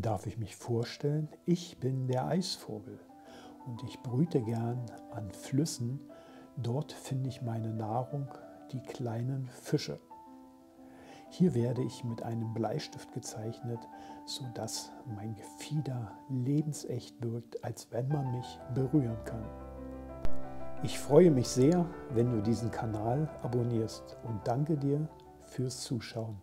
Darf ich mich vorstellen? Ich bin der Eisvogel und ich brüte gern an Flüssen. Dort finde ich meine Nahrung, die kleinen Fische. Hier werde ich mit einem Bleistift gezeichnet, sodass mein Gefieder lebensecht wirkt, als wenn man mich berühren kann. Ich freue mich sehr, wenn du diesen Kanal abonnierst und danke dir fürs Zuschauen.